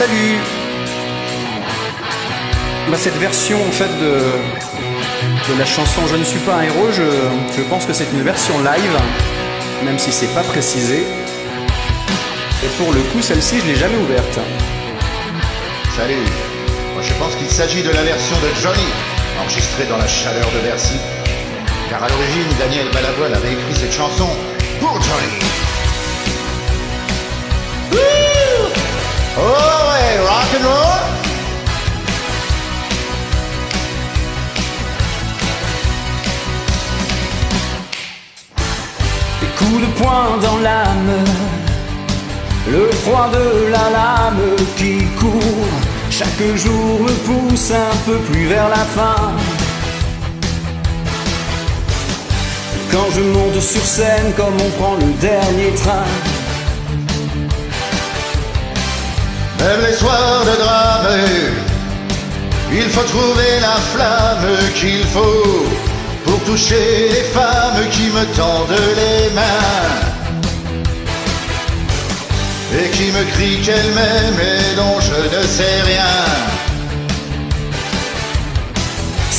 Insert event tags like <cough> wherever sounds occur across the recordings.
Salut bah, Cette version en fait de, la chanson Je ne suis pas un héros, je, pense que c'est une version live, même si c'est pas précisé. Et pour le coup, celle-ci, je l'ai jamais ouverte. Salut Moi je pense qu'il s'agit de la version de Johnny, enregistrée dans la chaleur de Bercy. Car à l'origine, Daniel Balavoine avait écrit cette chanson pour Johnny. Oh Des coups de poing dans l'âme, le froid de la lame qui court, chaque jour me pousse un peu plus vers la fin. Quand je monte sur scène comme on prend le dernier train, Même les soirs de drame, il faut trouver la flamme qu'il faut pour toucher les femmes qui me tendent les mains et qui me crient qu'elles m'aiment et dont je ne sais rien.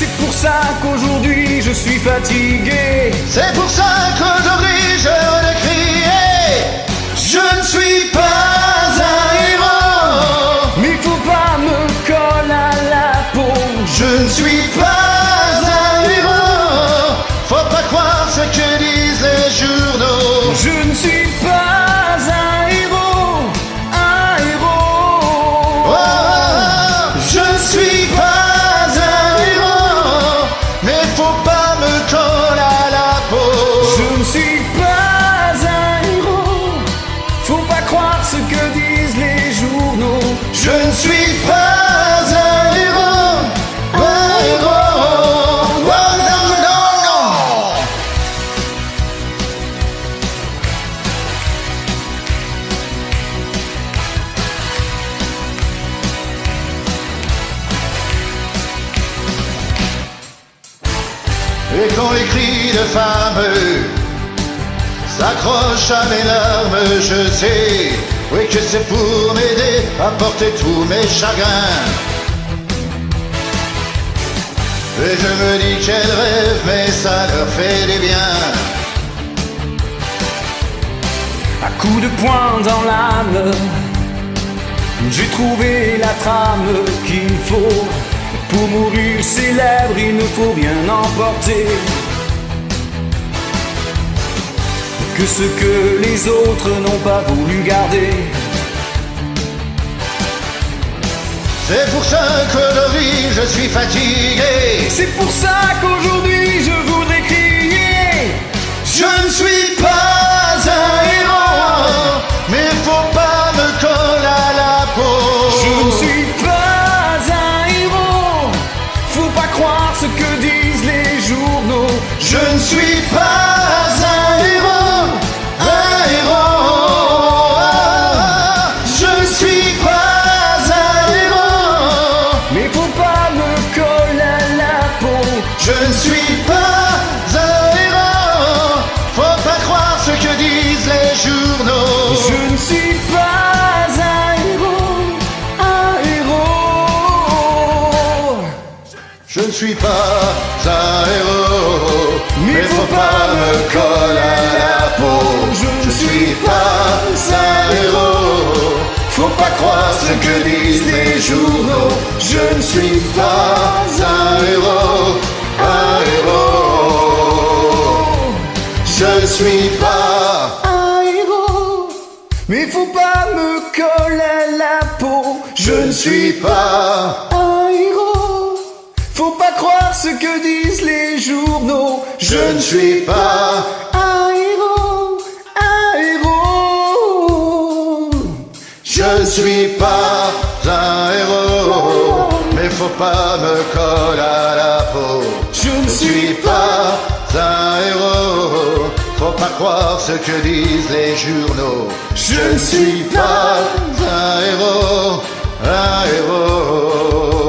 c'est pour ça qu'aujourd'hui je suis fatigué. C'est pour ça qu'aujourd'hui 真情 Et quand les cris de femmes s'accrochent à mes larmes, je sais, oui que c'est pour m'aider à porter tous mes chagrins. Et je me dis qu'elles rêvent, mais ça leur fait du bien. À coups de poing dans l'âme, j'ai trouvé la trame qu'il faut. Pour mourir célèbre, il ne faut rien emporter. Que ce que les autres n'ont pas voulu garder. C'est pour ça qu'aujourd'hui je suis fatigué. C'est pour ça qu'aujourd'hui je voudrais crier. Je ne suis Je ne suis pas un héros, un héros. Je ne suis pas un héros, Mais faut pas me coller à la peau. je ne suis pas ne suis pas un héros, Mais mais faut pas me coller à la peau. Je ne suis pas un héros, faut pas croire ce que disent les journaux. Je ne suis pas un héros, un héros. Je ne suis pas. Un héros. Mais faut pas me coller à la peau. Je ne suis pas. un héros. Faut pas croire ce que disent les journaux. Je ne suis pas. un héros, un héros. Je ne suis pas un héros, mais faut pas me coller à la peau. Je ne suis pas un héros, faut pas croire ce que disent les journaux. Je ne suis pas un héros, un héros.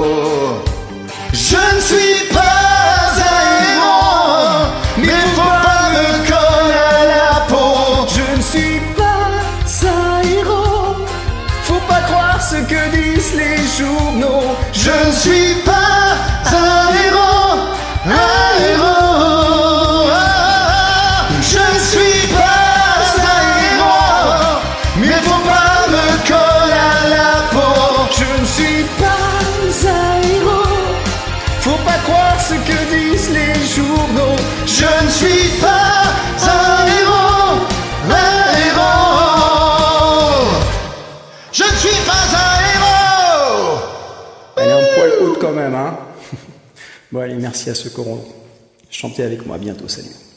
ce que disent les journaux. Je ne suis pas quand même. Hein <laughs> bon allez, merci à ceux qui auront chanté avec moi. Bientôt, salut.